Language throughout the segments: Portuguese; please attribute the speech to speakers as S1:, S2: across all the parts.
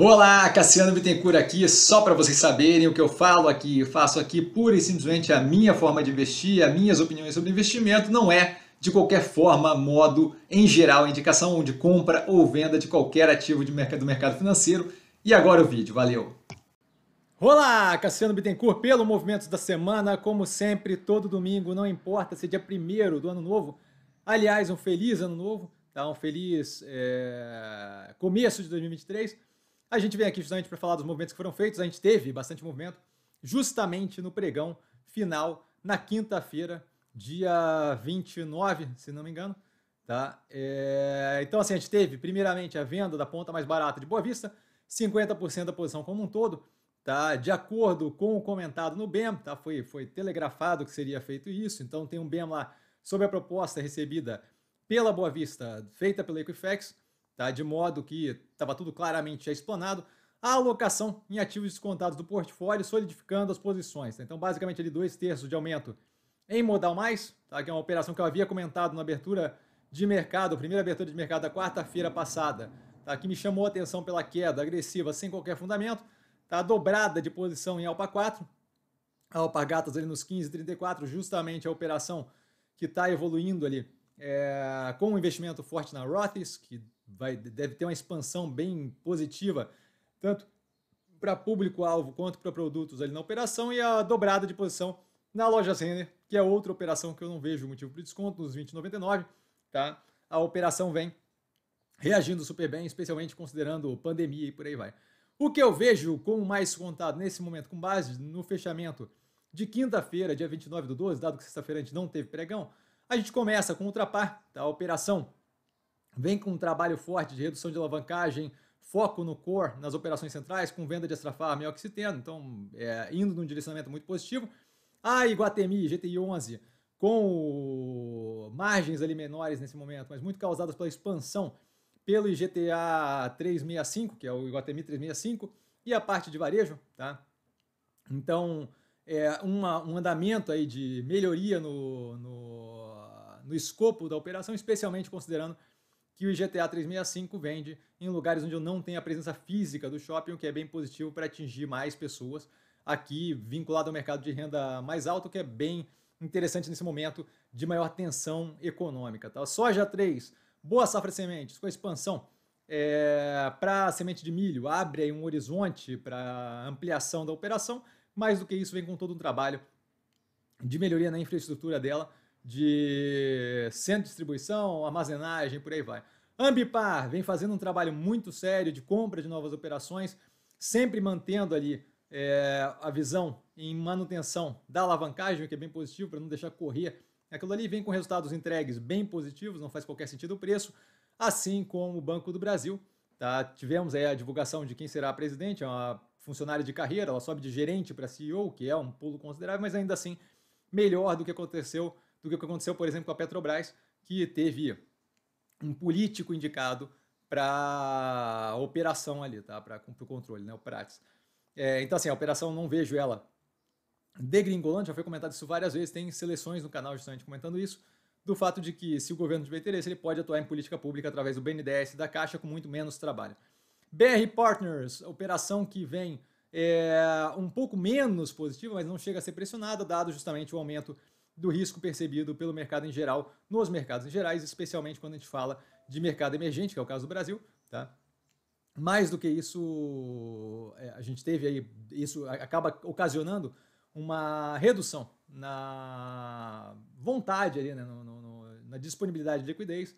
S1: Olá, Cassiano Bittencourt aqui, só para vocês saberem o que eu falo aqui, faço aqui pura e simplesmente a minha forma de investir, as minhas opiniões sobre investimento, não é de qualquer forma, modo, em geral, indicação de compra ou venda de qualquer ativo de mercado, do mercado financeiro. E agora o vídeo, valeu! Olá, Cassiano Bittencourt, pelo Movimentos da Semana, como sempre, todo domingo, não importa se é dia 1 do ano novo, aliás, um feliz ano novo, tá? um feliz é... começo de 2023, a gente vem aqui justamente para falar dos movimentos que foram feitos. A gente teve bastante movimento justamente no pregão final na quinta-feira, dia 29, se não me engano. Tá? É... Então, assim, a gente teve primeiramente a venda da ponta mais barata de Boa Vista, 50% da posição como um todo. Tá? De acordo com o comentado no BEM, tá? foi, foi telegrafado que seria feito isso. Então, tem um BEM lá sobre a proposta recebida pela Boa Vista, feita pela Equifax tá? de modo que estava tudo claramente já explanado, a alocação em ativos descontados do portfólio, solidificando as posições. Tá? Então, basicamente, ali dois terços de aumento em modal mais, tá? que é uma operação que eu havia comentado na abertura de mercado, primeira abertura de mercado da quarta-feira passada, tá? que me chamou a atenção pela queda agressiva sem qualquer fundamento, tá? dobrada de posição em Alpa 4, Alpagatas ali nos 15,34, justamente a operação que está evoluindo ali é, com um investimento forte na Rothes, que vai, deve ter uma expansão bem positiva, tanto para público-alvo quanto para produtos ali na operação, e a dobrada de posição na loja Renner, que é outra operação que eu não vejo motivo para desconto, nos 20,99, tá? A operação vem reagindo super bem, especialmente considerando pandemia e por aí vai. O que eu vejo como mais contado nesse momento, com base no fechamento de quinta-feira, dia 29 do 12, dado que sexta-feira a gente não teve pregão, a gente começa com o Ultrapar, tá? a operação vem com um trabalho forte de redução de alavancagem, foco no core, nas operações centrais, com venda de extra farm e oxiteno, então é, indo num direcionamento muito positivo. A Iguatemi GTI 11 com margens ali menores nesse momento, mas muito causadas pela expansão pelo IGTA 365, que é o Iguatemi 365, e a parte de varejo, tá? Então, é uma, um andamento aí de melhoria no, no, no escopo da operação, especialmente considerando que o IGTA 365 vende em lugares onde eu não tenho a presença física do shopping, o que é bem positivo para atingir mais pessoas aqui, vinculado ao mercado de renda mais alto, que é bem interessante nesse momento de maior tensão econômica. Tá? Soja 3, boa safra de sementes, com expansão é, para semente de milho, abre aí um horizonte para ampliação da operação, mais do que isso vem com todo um trabalho de melhoria na infraestrutura dela, de centro de distribuição, armazenagem, por aí vai. Ambipar vem fazendo um trabalho muito sério de compra de novas operações, sempre mantendo ali é, a visão em manutenção da alavancagem, o que é bem positivo para não deixar correr. Aquilo ali vem com resultados entregues bem positivos, não faz qualquer sentido o preço, assim como o Banco do Brasil. Tá? Tivemos aí a divulgação de quem será a presidente, é uma funcionária de carreira, ela sobe de gerente para CEO, que é um pulo considerável, mas ainda assim melhor do que aconteceu do que o que aconteceu, por exemplo, com a Petrobras, que teve um político indicado para a operação ali, tá? Para o controle, né? O Prates. É, então, assim, a operação não vejo ela degringolando, já foi comentado isso várias vezes, tem seleções no canal justamente comentando isso, do fato de que se o governo tiver interesse, ele pode atuar em política pública através do BNDES da Caixa com muito menos trabalho. BR Partners, operação que vem é, um pouco menos positiva, mas não chega a ser pressionada, dado justamente o aumento do risco percebido pelo mercado em geral, nos mercados em gerais, especialmente quando a gente fala de mercado emergente, que é o caso do Brasil, tá? Mais do que isso, é, a gente teve aí, isso acaba ocasionando uma redução na vontade ali, né, no, no, na disponibilidade de liquidez,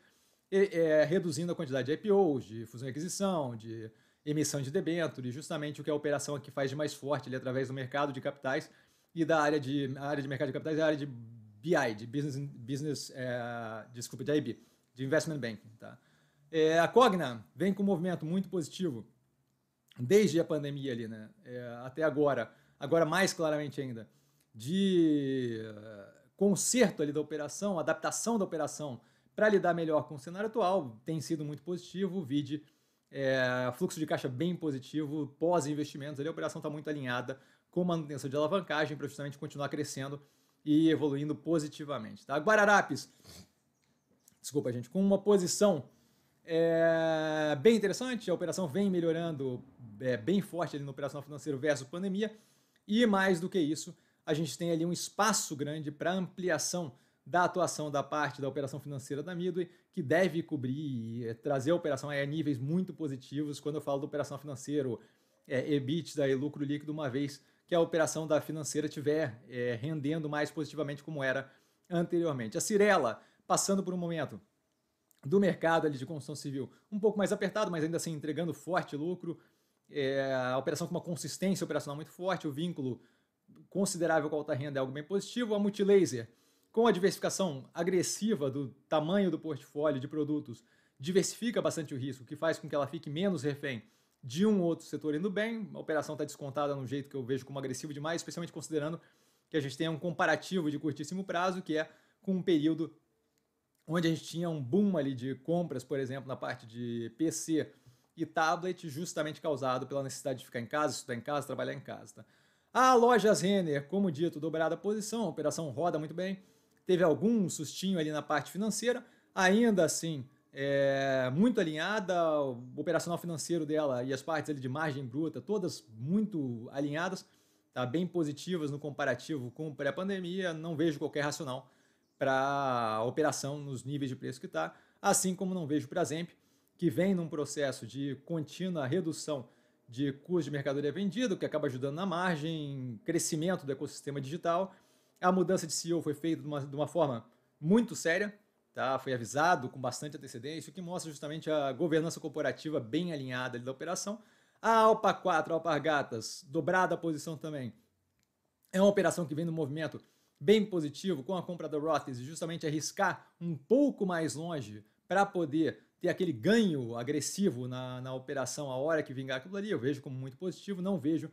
S1: e, é, reduzindo a quantidade de IPOs, de fusão e aquisição, de emissão de debêntures, justamente o que a operação aqui faz de mais forte ali, através do mercado de capitais, e da área de, área de mercado de capitais é a área de BI, de Business, business é, desculpa, de IB, de Investment Banking. Tá? É, a Cogna vem com um movimento muito positivo desde a pandemia ali, né? É, até agora, agora mais claramente ainda, de uh, conserto ali da operação, adaptação da operação para lidar melhor com o cenário atual, tem sido muito positivo, o VID é, fluxo de caixa bem positivo, pós-investimentos, ali a operação está muito alinhada com manutenção de alavancagem para justamente continuar crescendo e evoluindo positivamente. Tá? Guararapes, desculpa gente, com uma posição é, bem interessante, a operação vem melhorando é, bem forte ali no operacional financeiro versus pandemia. E mais do que isso, a gente tem ali um espaço grande para ampliação da atuação da parte da operação financeira da Midway, que deve cobrir e é, trazer a operação a níveis muito positivos. Quando eu falo da operação financeira, é, EBITDA e lucro líquido, uma vez que a operação da financeira estiver é, rendendo mais positivamente como era anteriormente. A Cirela, passando por um momento do mercado ali de construção civil um pouco mais apertado, mas ainda assim entregando forte lucro, é, a operação com uma consistência operacional muito forte, o vínculo considerável com a alta renda é algo bem positivo. A Multilaser, com a diversificação agressiva do tamanho do portfólio de produtos, diversifica bastante o risco, que faz com que ela fique menos refém de um outro setor indo bem. A operação está descontada no jeito que eu vejo como agressivo demais, especialmente considerando que a gente tem um comparativo de curtíssimo prazo, que é com um período onde a gente tinha um boom ali de compras, por exemplo, na parte de PC e tablet, justamente causado pela necessidade de ficar em casa, estudar em casa, trabalhar em casa. Tá? A Lojas Renner, como dito, dobrada a posição, a operação roda muito bem, teve algum sustinho ali na parte financeira, ainda assim é, muito alinhada, o operacional financeiro dela e as partes ali de margem bruta, todas muito alinhadas, tá bem positivas no comparativo com pré-pandemia, não vejo qualquer racional para a operação nos níveis de preço que está, assim como não vejo para a Zemp, que vem num processo de contínua redução de custo de mercadoria vendida, que acaba ajudando na margem, crescimento do ecossistema digital. A mudança de CEO foi feita de uma, de uma forma muito séria, tá? foi avisado com bastante antecedência, o que mostra justamente a governança corporativa bem alinhada da operação. A Alpa 4, a Alpargatas, dobrada a posição também. É uma operação que vem no movimento bem positivo com a compra da Rothes e justamente arriscar um pouco mais longe para poder ter aquele ganho agressivo na, na operação a hora que vingar aquilo ali, eu vejo como muito positivo, não vejo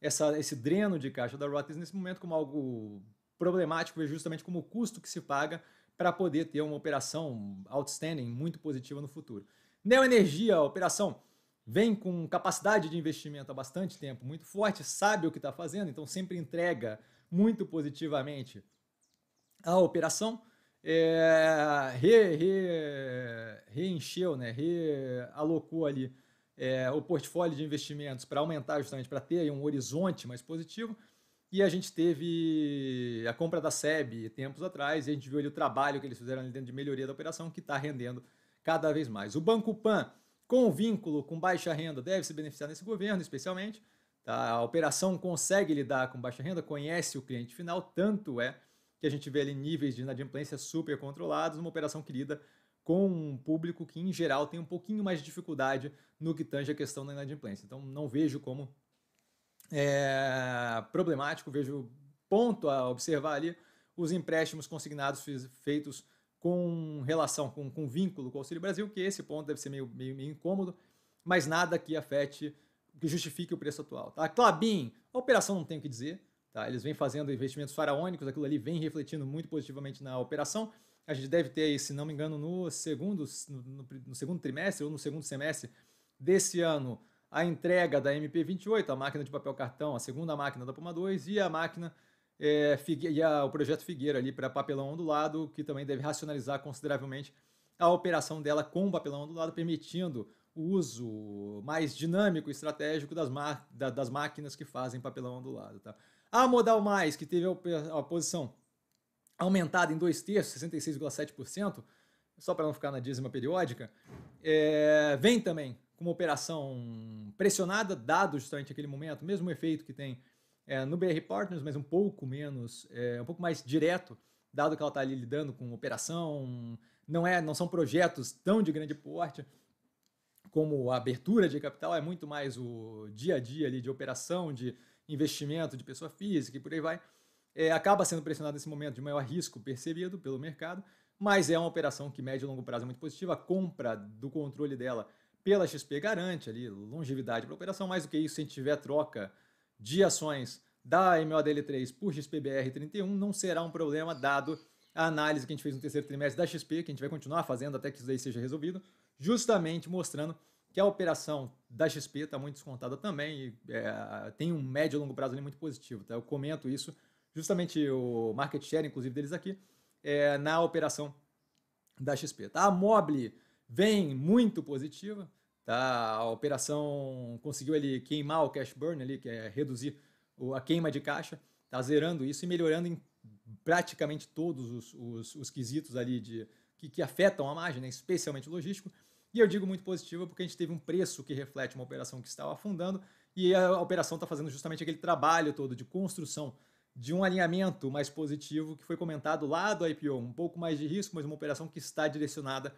S1: essa, esse dreno de caixa da Rothes nesse momento como algo problemático, vejo justamente como o custo que se paga para poder ter uma operação outstanding muito positiva no futuro. Neoenergia, a operação vem com capacidade de investimento há bastante tempo, muito forte, sabe o que está fazendo, então sempre entrega muito positivamente a operação. É, re, re, reencheu, né, realocou ali é, o portfólio de investimentos para aumentar justamente, para ter um horizonte mais positivo. E a gente teve a compra da SEB tempos atrás, e a gente viu ali o trabalho que eles fizeram ali dentro de melhoria da operação, que está rendendo cada vez mais. O Banco Pan, com vínculo com baixa renda, deve se beneficiar nesse governo, especialmente. Tá? A operação consegue lidar com baixa renda, conhece o cliente final, tanto é que a gente vê ali níveis de inadimplência super controlados, uma operação que lida com um público que, em geral, tem um pouquinho mais de dificuldade no que tange a questão da inadimplência. Então, não vejo como é, problemático, vejo ponto a observar ali os empréstimos consignados feitos com relação, com, com vínculo com o Auxílio Brasil, que esse ponto deve ser meio, meio, meio incômodo, mas nada que afete que justifique o preço atual. Tá? Clabin, a operação não tem o que dizer. Tá? Eles vêm fazendo investimentos faraônicos, aquilo ali vem refletindo muito positivamente na operação. A gente deve ter, se não me engano, no segundo, no, no segundo trimestre ou no segundo semestre desse ano, a entrega da MP28, a máquina de papel cartão, a segunda máquina da Puma 2 e a máquina é, e a, o projeto Figueira ali para papelão ondulado, que também deve racionalizar consideravelmente a operação dela com papelão ondulado, permitindo o uso mais dinâmico e estratégico das, da, das máquinas que fazem papelão ondulado. Tá? A Modal Mais, que teve a, a posição aumentada em dois terços, 66,7%, só para não ficar na dízima periódica, é, vem também com uma operação pressionada, dado justamente aquele momento, mesmo efeito que tem é, no BR Partners, mas um pouco menos, é, um pouco mais direto, dado que ela está ali lidando com operação, não, é, não são projetos tão de grande porte, como a abertura de capital é muito mais o dia a dia ali de operação, de investimento de pessoa física e por aí vai, é, acaba sendo pressionado nesse momento de maior risco percebido pelo mercado, mas é uma operação que médio e longo prazo é muito positiva. A compra do controle dela pela XP garante ali longevidade para a operação. Mais do que isso, se a gente tiver troca de ações da MODL3 por XPBR31, não será um problema dado a análise que a gente fez no terceiro trimestre da XP, que a gente vai continuar fazendo até que isso daí seja resolvido, justamente mostrando que a operação da XP está muito descontada também e é, tem um médio e longo prazo ali muito positivo. Tá? Eu comento isso, justamente o market share, inclusive, deles aqui, é, na operação da XP. Tá? A Mobile vem muito positiva, Tá? A operação conseguiu ele queimar o cash burn ali, que é reduzir a queima de caixa, tá zerando isso e melhorando em praticamente todos os, os, os quesitos ali de, que, que, afetam a margem, né? especialmente logístico. E eu digo muito positivo porque a gente teve um preço que reflete uma operação que estava afundando e a operação está fazendo justamente aquele trabalho todo de construção de um alinhamento mais positivo que foi comentado lá do IPO, um pouco mais de risco, mas uma operação que está direcionada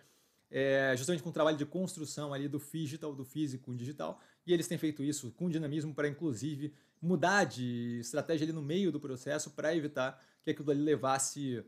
S1: é, justamente com o trabalho de construção ali do digital, do físico digital, e eles têm feito isso com dinamismo para inclusive mudar de estratégia ali no meio do processo para evitar que aquilo ali levasse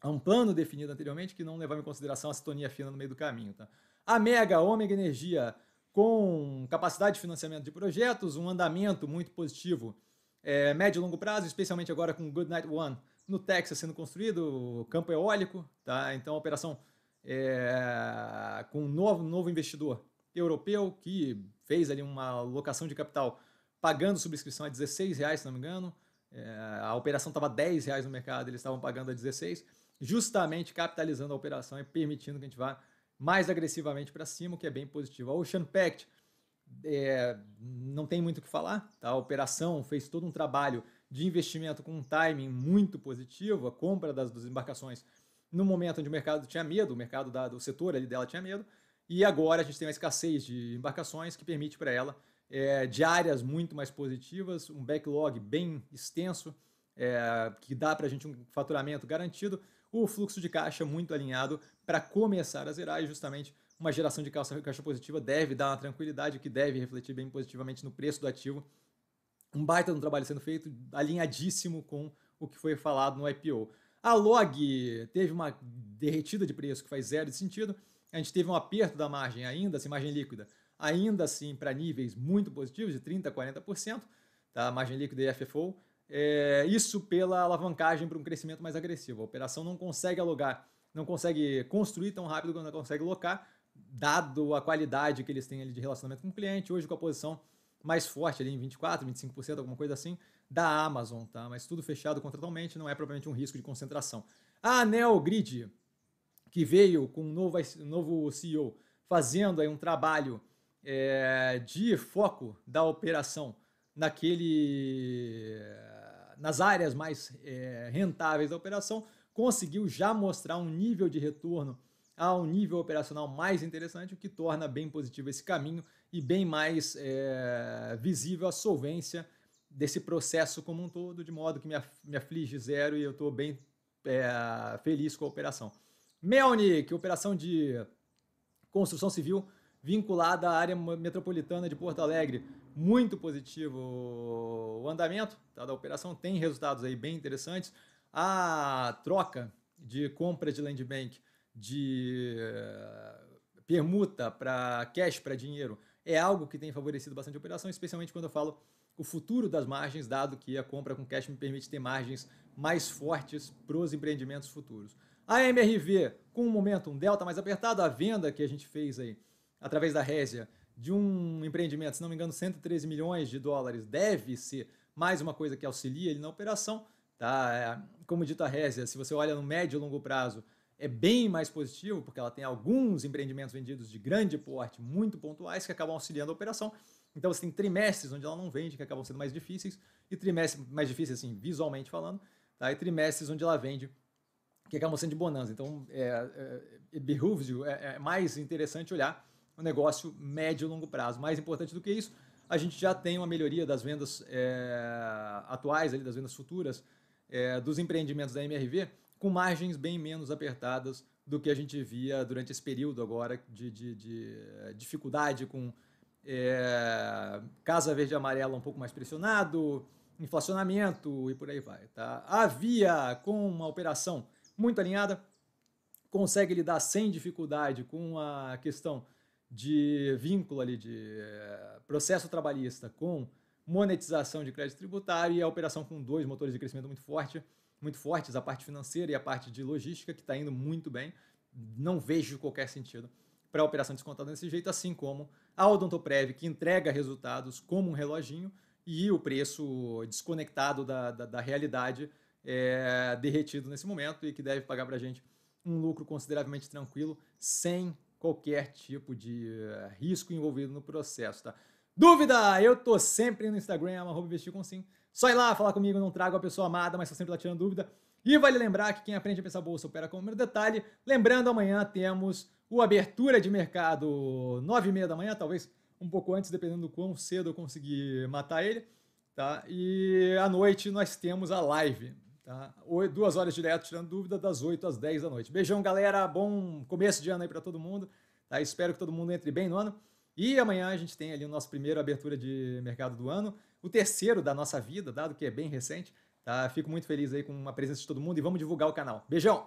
S1: a um plano definido anteriormente que não levava em consideração a sintonia fina no meio do caminho. Tá? A Mega, Omega Energia, com capacidade de financiamento de projetos, um andamento muito positivo, é, médio e longo prazo, especialmente agora com o Goodnight One no Texas sendo construído, campo eólico, tá? então a operação é, com um novo, novo investidor europeu que fez ali uma alocação de capital pagando subscrição a 16 reais, se não me engano, é, a operação estava 10 reais no mercado, eles estavam pagando a 16, justamente capitalizando a operação e permitindo que a gente vá mais agressivamente para cima, o que é bem positivo. A Ocean Pact é, não tem muito o que falar, tá? a operação fez todo um trabalho de investimento com um timing muito positivo, a compra das, das embarcações no momento onde o mercado tinha medo, o mercado da, do setor ali dela tinha medo, e agora a gente tem uma escassez de embarcações que permite para ela é, diárias muito mais positivas, um backlog bem extenso, é, que dá para a gente um faturamento garantido, o fluxo de caixa muito alinhado para começar a zerar e justamente uma geração de caixa, caixa positiva deve dar uma tranquilidade que deve refletir bem positivamente no preço do ativo. Um baita de um trabalho sendo feito, alinhadíssimo com o que foi falado no IPO. A log teve uma derretida de preço que faz zero de sentido. A gente teve um aperto da margem ainda, assim, margem líquida, ainda assim para níveis muito positivos, de 30% a 40%, tá? margem líquida e FFO. É, isso pela alavancagem para um crescimento mais agressivo. A operação não consegue alugar, não consegue construir tão rápido quanto consegue locar, dado a qualidade que eles têm ali de relacionamento com o cliente, hoje com a posição mais forte ali em 24%, 25%, alguma coisa assim, da Amazon, tá? Mas tudo fechado contratualmente, não é propriamente um risco de concentração. A Anel Grid, que veio com um novo, novo CEO, fazendo aí um trabalho é, de foco da operação naquele nas áreas mais é, rentáveis da operação, conseguiu já mostrar um nível de retorno a um nível operacional mais interessante, o que torna bem positivo esse caminho e bem mais é, visível a solvência desse processo como um todo, de modo que me, me aflige zero e eu estou bem é, feliz com a operação. Melnik, operação de construção civil vinculada à área metropolitana de Porto Alegre. Muito positivo o andamento tá, da operação, tem resultados aí bem interessantes. A troca de compra de land bank de eh, permuta para cash para dinheiro é algo que tem favorecido bastante a operação, especialmente quando eu falo o futuro das margens, dado que a compra com cash me permite ter margens mais fortes para os empreendimentos futuros. A MRV, com um momento, um delta mais apertado, a venda que a gente fez aí através da Résia de um empreendimento, se não me engano, 113 milhões de dólares, deve ser mais uma coisa que auxilia ele na operação. Tá? É, como dito a Résia, se você olha no médio e longo prazo, é bem mais positivo, porque ela tem alguns empreendimentos vendidos de grande porte, muito pontuais, que acabam auxiliando a operação. Então você tem trimestres onde ela não vende, que acabam sendo mais difíceis, e trimestres mais difíceis, assim, visualmente falando, tá? e trimestres onde ela vende, que acabam sendo de bonança. Então, é, é, é, é mais interessante olhar o negócio médio e longo prazo. Mais importante do que isso, a gente já tem uma melhoria das vendas é, atuais, ali, das vendas futuras, é, dos empreendimentos da MRV, com margens bem menos apertadas do que a gente via durante esse período agora de, de, de eh, dificuldade com é, Casa Verde e Amarela um pouco mais pressionado, inflacionamento e por aí vai. Tá? A Via, com uma operação muito alinhada, consegue lidar sem dificuldade com a questão de vínculo ali de é, processo trabalhista com monetização de crédito tributário e a operação com dois motores de crescimento muito forte muito fortes, a parte financeira e a parte de logística, que está indo muito bem. Não vejo qualquer sentido para a operação descontada desse jeito, assim como a Odontoprev, que entrega resultados como um reloginho, e o preço desconectado da, da, da realidade é derretido nesse momento e que deve pagar para a gente um lucro consideravelmente tranquilo, sem qualquer tipo de uh, risco envolvido no processo, tá? Dúvida? Eu tô sempre no Instagram, arroba investir com sim. Só ir lá falar comigo, não trago a pessoa amada, mas tô sempre lá tirando dúvida. E vale lembrar que quem aprende a pensar bolsa opera com o número detalhe. Lembrando, amanhã temos o abertura de mercado 9 e meia da manhã, talvez um pouco antes, dependendo do quão cedo eu conseguir matar ele. Tá? E à noite nós temos a live. Tá? Duas horas direto, tirando dúvida, das 8 às 10 da noite. Beijão, galera. Bom começo de ano aí para todo mundo. Tá? Espero que todo mundo entre bem no ano. E amanhã a gente tem ali o nosso primeiro abertura de mercado do ano. O terceiro da nossa vida, dado que é bem recente. Tá? Fico muito feliz aí com a presença de todo mundo e vamos divulgar o canal. Beijão!